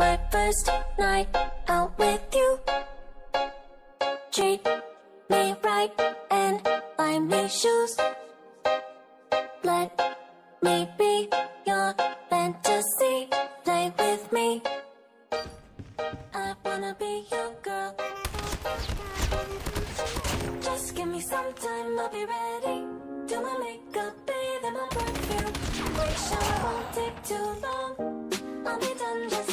my first night out with you. Treat me right and buy me shoes. Let me be your fantasy. Play with me. I wanna be your girl. Just give me some time, I'll be ready. Do my makeup, bathe in my perfume. Quick shower won't take too long. I'll be done, just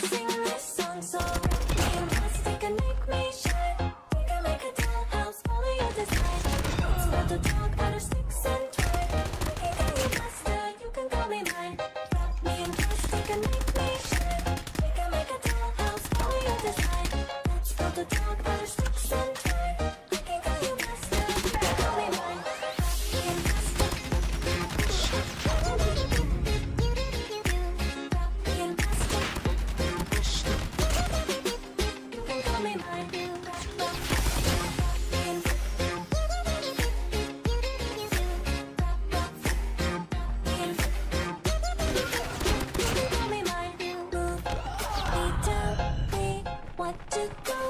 what to do.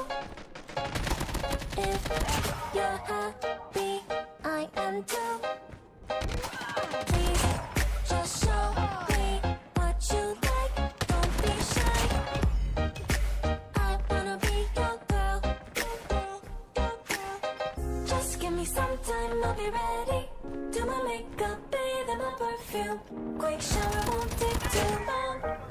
If you're happy, I am too. Please just show me what you like. Don't be shy. I wanna be your girl. Just give me some time, I'll be ready. Do my makeup, bathe in my perfume. Quick shower won't take too long.